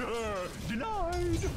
Uh, denied!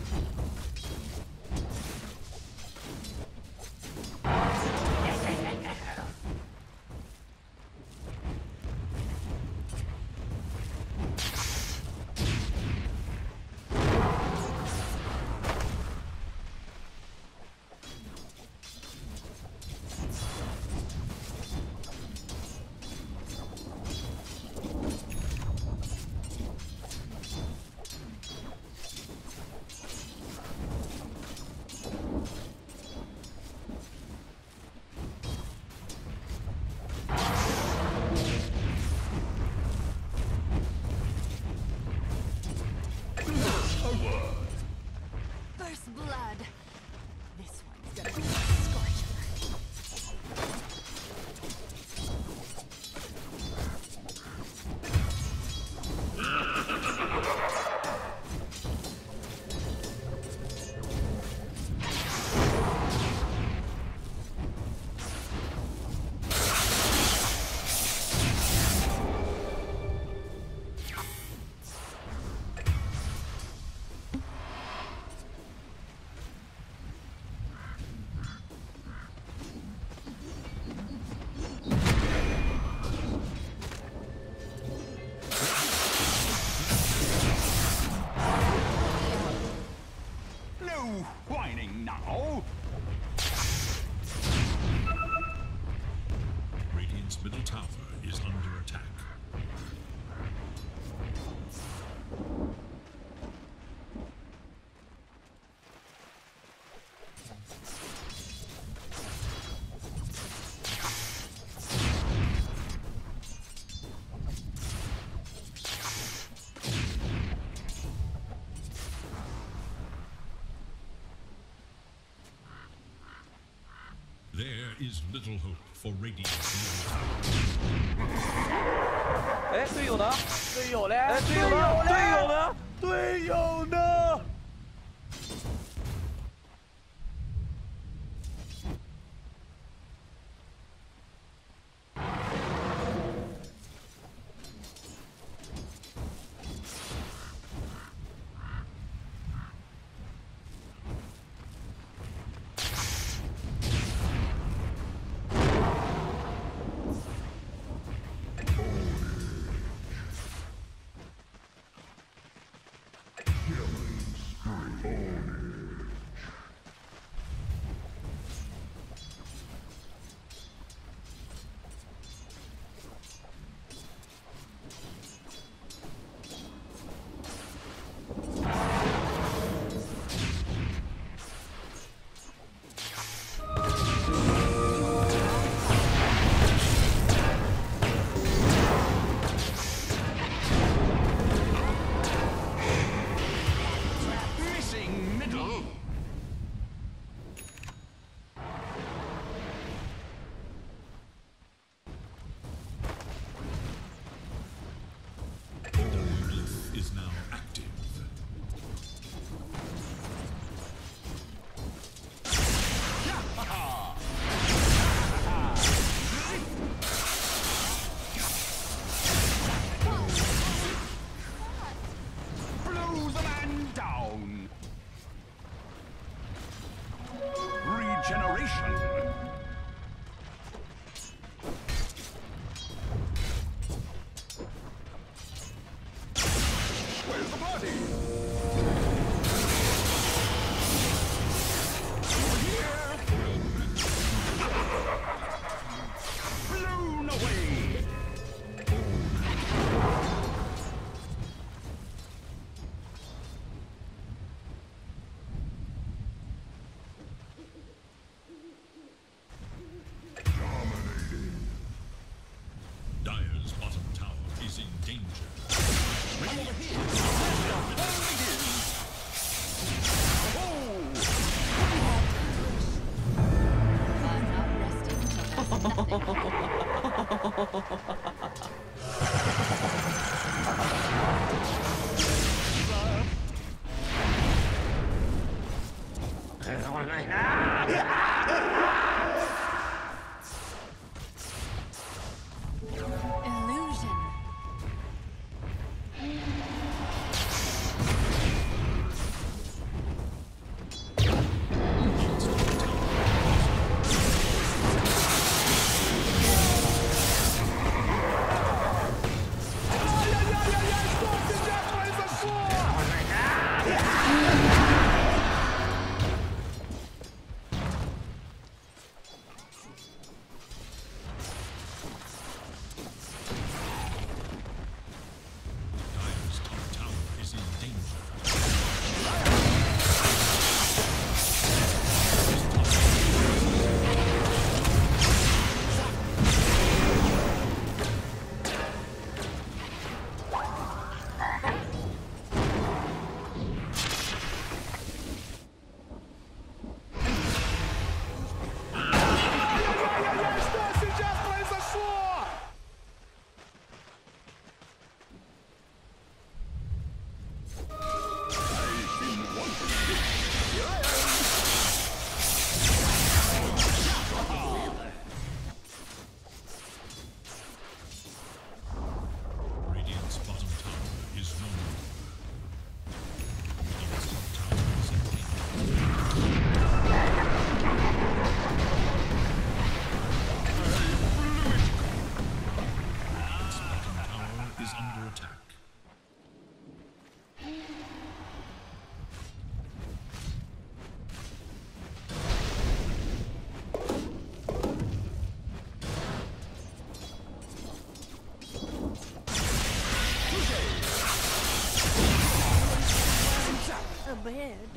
There is little hope for Radiant's middle tower. 哎，队友呢？队友嘞？哎，队友呢？队友呢？队友呢 ？Missing until to